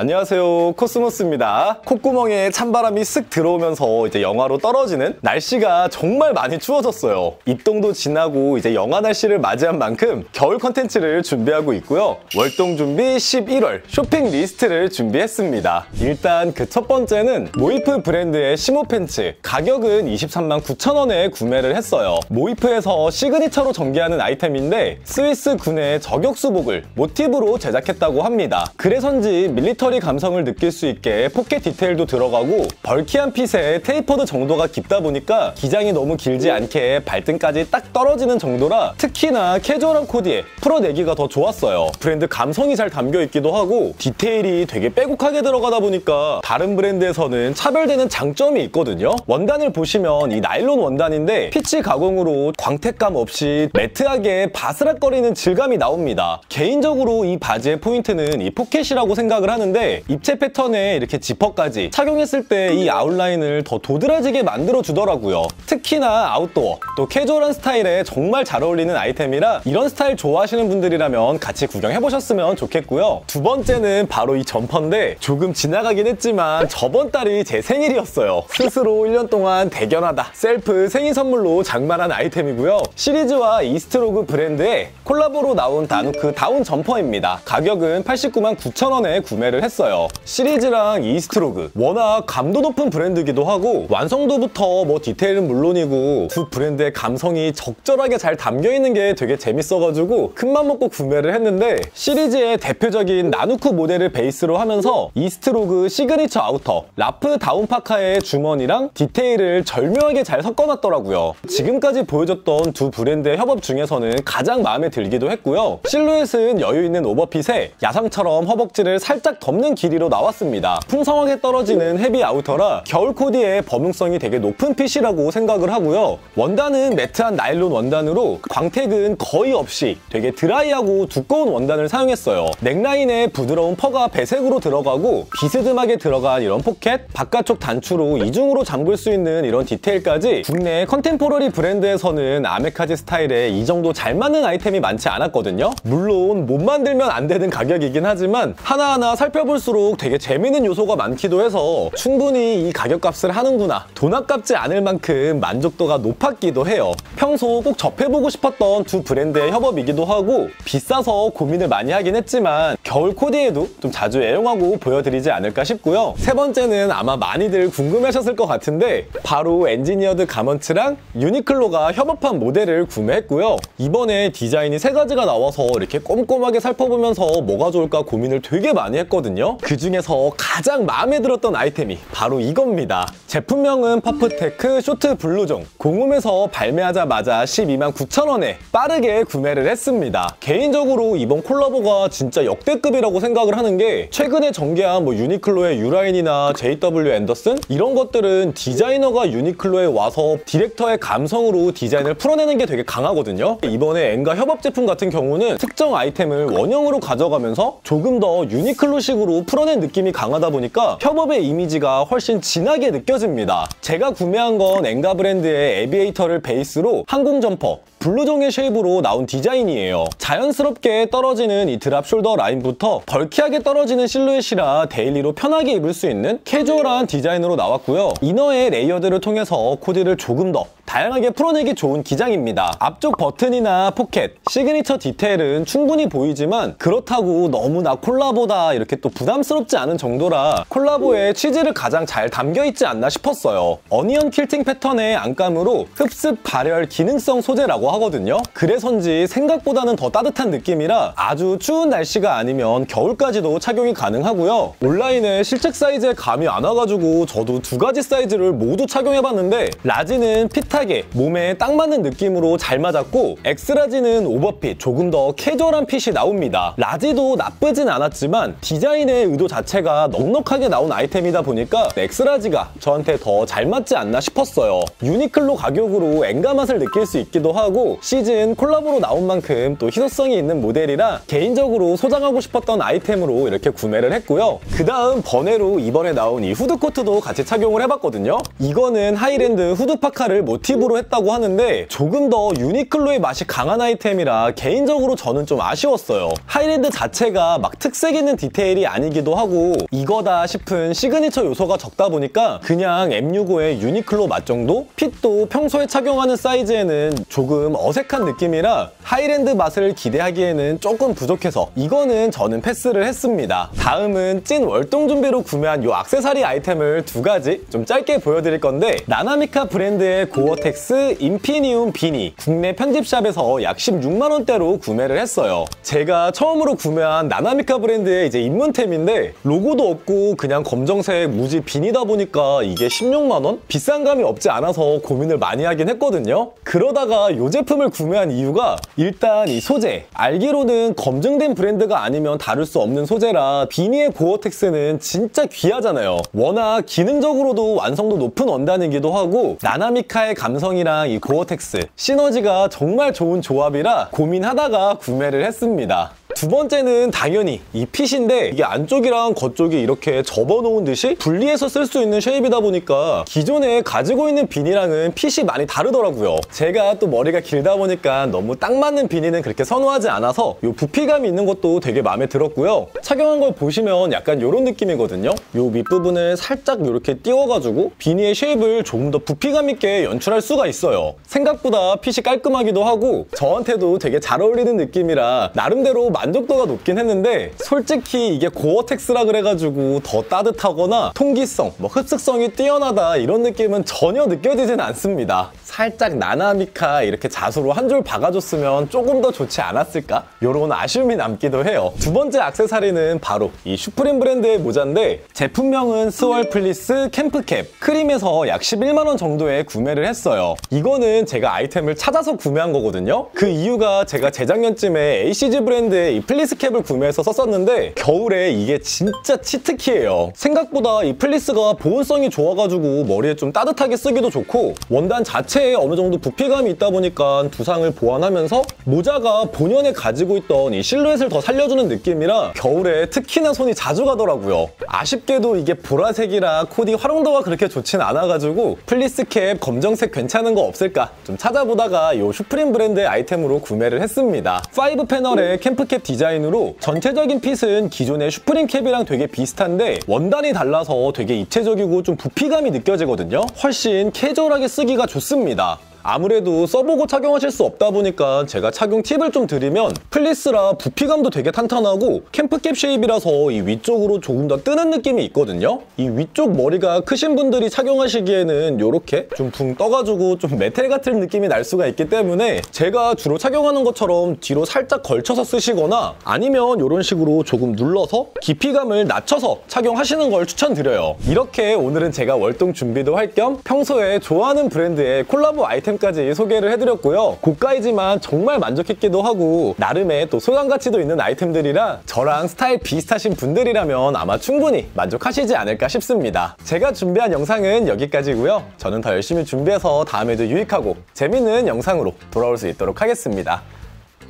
안녕하세요. 코스모스입니다. 콧구멍에 찬바람이 쓱 들어오면서 이제 영하로 떨어지는 날씨가 정말 많이 추워졌어요. 입동도 지나고 이제 영하 날씨를 맞이한 만큼 겨울 컨텐츠를 준비하고 있고요. 월동 준비 11월 쇼핑 리스트를 준비했습니다. 일단 그 첫 번째는 모이프 브랜드의 시모 팬츠. 가격은 23만 9천 원에 구매를 했어요. 모이프에서 시그니처로 전개하는 아이템인데 스위스 군의 저격수복을 모티브로 제작했다고 합니다. 그래서인지 military luxury 감성을 느낄 수 있게 포켓 디테일도 들어가고 bulky한 fit에 tapered 정도가 깊다 보니까 기장이 너무 길지 않게 발등까지 딱 떨어지는 정도라 특히나 캐주얼한 코디에 풀어내기가 더 좋았어요. 브랜드 감성이 잘 담겨있기도 하고 디테일이 되게 빼곡하게 들어가다 보니까 다른 브랜드에서는 차별되는 장점이 있거든요. 원단을 보시면 이 나일론 원단인데 피치 가공으로 광택감 없이 matte하게 바스락거리는 질감이 나옵니다. 개인적으로 이 바지의 포인트는 이 포켓이라고 생각을 하는데 있는데 입체 패턴에 이렇게 지퍼까지 착용했을 때 이 아웃라인을 더 도드라지게 만들어주더라고요. 특히나 아웃도어, 또 캐주얼한 스타일에 정말 잘 어울리는 아이템이라 이런 스타일 좋아하시는 분들이라면 같이 구경해보셨으면 좋겠고요. 두 번째는 바로 이 점퍼인데 조금 지나가긴 했지만 저번 달이 제 생일이었어요. 스스로 1년 동안 대견하다 셀프 생일 선물로 장만한 아이템이고요. 시리즈와 이스트로그 브랜드의 콜라보로 나온 나누크 다운 점퍼입니다. 가격은 89만 9천 원에 구매를 했습니다. 했어요. 시리즈랑 이스트로그 워낙 감도 높은 브랜드기도 하고 완성도부터 뭐 디테일은 물론이고 두 브랜드의 감성이 적절하게 잘 담겨있는 게 되게 재밌어가지고 큰맘 먹고 구매를 했는데 시리즈의 대표적인 나누크 모델을 베이스로 하면서 이스트로그 시그니처 아우터 라프 다운파카의 주머니랑 디테일을 절묘하게 잘 섞어놨더라고요. 지금까지 보여줬던 두 브랜드의 협업 중에서는 가장 마음에 들기도 했고요. 실루엣은 여유 있는 오버핏에 야상처럼 허벅지를 살짝 덮는 길이로 나왔습니다. 풍성하게 떨어지는 헤비 아우터라 겨울 코디의 범용성이 되게 높은 핏이라고 생각을 하고요. 원단은 matte한 나일론 원단으로 광택은 거의 없이 되게 드라이하고 두꺼운 원단을 사용했어요. 넥라인에 부드러운 fur가 배색으로 들어가고 비스듬하게 들어간 이런 포켓, 바깥쪽 단추로 이중으로 잠글 수 있는 이런 디테일까지 국내 contemporary 브랜드에서는 아메카지 스타일에 이 정도 잘 맞는 아이템이 많지 않았거든요. 물론 못 만들면 안 되는 가격이긴 하지만 하나하나 살펴 살펴볼수록 되게 재밌는 요소가 많기도 해서 충분히 이 가격값을 하는구나. 돈 아깝지 않을 만큼 만족도가 높았기도 해요. 평소 꼭 접해보고 싶었던 두 브랜드의 협업이기도 하고 비싸서 고민을 많이 하긴 했지만 겨울 코디에도 좀 자주 애용하고 보여드리지 않을까 싶고요. 세 번째는 아마 많이들 궁금해하셨을 것 같은데 바로 엔지니어드 가먼츠랑 유니클로가 협업한 모델을 구매했고요. 이번에 디자인이 세 가지가 나와서 이렇게 꼼꼼하게 살펴보면서 뭐가 좋을까 고민을 되게 많이 했거든요 있거든요. 그 중에서 가장 마음에 들었던 아이템이 바로 이겁니다. 제품명은 퍼프테크 쇼트 블루종. 공홈에서 발매하자마자 12만 9천 원에 빠르게 구매를 했습니다. 개인적으로 이번 콜라보가 진짜 역대급이라고 생각을 하는 게 최근에 전개한 뭐 유니클로의 유라인이나 JW 앤더슨 이런 것들은 디자이너가 유니클로에 와서 디렉터의 감성으로 디자인을 풀어내는 게 되게 강하거든요. 이번에 엔가 협업 제품 같은 경우는 특정 아이템을 원형으로 가져가면서 조금 더 유니클로식 으로 쪽으로 풀어낸 느낌이 강하다 보니까 협업의 이미지가 훨씬 진하게 느껴집니다. 제가 구매한 건 엔가 브랜드의 에비에이터를 베이스로 항공 점퍼, 블루종의 shape으로 나온 디자인이에요. 자연스럽게 떨어지는 이 drop shoulder 라인부터 bulky하게 떨어지는 실루엣이라 데일리로 편하게 입을 수 있는 캐주얼한 디자인으로 나왔고요. 이너의 layered를 통해서 코디를 조금 더 다양하게 풀어내기 좋은 기장입니다. 앞쪽 버튼이나 포켓, 시그니처 디테일은 충분히 보이지만 그렇다고 너무나 콜라보다 이렇게 또 부담스럽지 않은 정도라 콜라보의 취지를 가장 잘 담겨있지 않나 싶었어요. onion quilting 패턴의 안감으로 흡습, 발열, 기능성 소재라고 하거든요. 그래서인지 생각보다는 더 따뜻한 느낌이라 아주 추운 날씨가 아니면 겨울까지도 착용이 가능하고요. 온라인에 실측 사이즈에 감이 안 와가지고 저도 두 가지 사이즈를 모두 착용해봤는데 라지는 fit하게 몸에 딱 맞는 느낌으로 잘 맞았고 엑스라지는 오버핏, 조금 더 캐주얼한 핏이 나옵니다. 라지도 나쁘진 않았지만 디자인의 의도 자체가 넉넉하게 나온 아이템이다 보니까 엑스라지가 저한테 더 잘 맞지 않나 싶었어요. 유니클로 가격으로 엔가 맛을 느낄 수 있기도 하고 하고 시즌 콜라보로 나온 만큼 또 희소성이 있는 모델이라 개인적으로 소장하고 싶었던 아이템으로 이렇게 구매를 했고요. 그 다음 번외로 이번에 나온 이 후드 코트도 같이 착용을 해봤거든요. 이거는 하이랜드 후드 파카를 모티브로 했다고 하는데 조금 더 유니클로의 맛이 강한 아이템이라 개인적으로 저는 좀 아쉬웠어요. 하이랜드 자체가 막 특색 있는 디테일이 아니기도 하고 이거다 싶은 시그니처 요소가 적다 보니까 그냥 M65의 유니클로 맛 정도? 핏도 평소에 착용하는 사이즈에는 조금 어색한 느낌이라 하이랜드 맛을 기대하기에는 조금 부족해서 이거는 저는 패스를 했습니다. 다음은 찐 월동 준비로 구매한 이 악세사리 아이템을 두 가지 좀 짧게 보여드릴 건데 나나미카 브랜드의 고어텍스 인피니움 비니 국내 편집샵에서 약 16만 원대로 구매를 했어요. 제가 처음으로 구매한 나나미카 브랜드의 이제 입문템인데 로고도 없고 그냥 검정색 무지 비니다 보니까 이게 16만 원? 비싼 감이 없지 않아서 고민을 많이 하긴 했거든요. 그러다가 이 제품을 구매한 이유가 일단 이 소재 알기로는 검증된 브랜드가 아니면 다룰 수 없는 소재라 비니의 고어텍스는 진짜 귀하잖아요. 워낙 기능적으로도 완성도 높은 원단이기도 하고 나나미카의 감성이랑 이 고어텍스 시너지가 정말 좋은 조합이라 고민하다가 구매를 했습니다. 두 번째는 당연히 이 핏인데 이게 안쪽이랑 겉쪽이 이렇게 접어놓은 듯이 분리해서 쓸 수 있는 shape이다 보니까 기존에 가지고 있는 비니랑은 핏이 많이 다르더라고요. 제가 또 머리가 길다 보니까 너무 딱 맞는 비니는 그렇게 선호하지 않아서 이 부피감이 있는 것도 되게 마음에 들었고요. 착용한 걸 보시면 약간 이런 느낌이거든요. 이 밑부분을 살짝 이렇게 띄워가지고 비니의 쉐입을 조금 더 부피감 있게 연출할 수가 있어요. 생각보다 핏이 깔끔하기도 하고 저한테도 되게 잘 어울리는 느낌이라 나름대로 만족도가 높긴 했는데 솔직히 이게 고어텍스라 그래가지고 더 따뜻하거나 통기성, 뭐 흡습성이 뛰어나다 이런 느낌은 전혀 느껴지진 않습니다. 살짝 나나미카 이렇게 자수로 한 줄 박아줬으면 조금 더 좋지 않았을까? 이런 아쉬움이 남기도 해요. 두 번째 악세사리는 바로 이 슈프림 브랜드의 모자인데 제품명은 Swirl 플리스 camp cap 크림에서 약 11만 원 정도에 구매를 했어요. 이거는 제가 아이템을 찾아서 구매한 거거든요. 그 이유가 제가 재작년쯤에 ACG 브랜드의 이 플리스캡을 구매해서 썼었는데 겨울에 이게 진짜 치트키예요. 생각보다 이 플리스가 보온성이 좋아가지고 머리에 좀 따뜻하게 쓰기도 좋고 원단 자체에 어느 정도 부피감이 있다 보니까 두상을 보완하면서 모자가 본연의 가지고 있던 이 실루엣을 더 살려주는 느낌이라 겨울에 특히나 손이 자주 가더라고요. 아쉽게도 이게 보라색이라 코디 활용도가 그렇게 좋진 않아가지고 플리스캡 검정색 괜찮은 거 없을까 좀 찾아보다가 이 슈프림 브랜드의 아이템으로 구매를 했습니다. 5 패널의 camp cap 디자인으로 전체적인 핏은 기존의 슈프림 캡이랑 되게 비슷한데 원단이 달라서 되게 입체적이고 좀 부피감이 느껴지거든요. 훨씬 캐주얼하게 쓰기가 좋습니다. 아무래도 써보고 착용하실 수 없다 보니까 제가 착용 팁을 좀 드리면 플리스라 부피감도 되게 탄탄하고 camp cap shape이라서 이 위쪽으로 조금 더 뜨는 느낌이 있거든요. 이 위쪽 머리가 크신 분들이 착용하시기에는 이렇게 좀 붕 떠가지고 좀 메텔 같은 느낌이 날 수가 있기 때문에 제가 주로 착용하는 것처럼 뒤로 살짝 걸쳐서 쓰시거나 아니면 이런 식으로 조금 눌러서 깊이감을 낮춰서 착용하시는 걸 추천드려요. 이렇게 오늘은 제가 월동 준비도 할 겸 평소에 좋아하는 브랜드의 콜라보 아이템 아이템까지 소개를 해드렸고요. 고가이지만 정말 만족했기도 하고 나름의 또 소장 가치도 있는 아이템들이라 저랑 스타일 비슷하신 분들이라면 아마 충분히 만족하시지 않을까 싶습니다. 제가 준비한 영상은 여기까지고요. 저는 더 열심히 준비해서 다음에도 유익하고 재밌는 영상으로 돌아올 수 있도록 하겠습니다.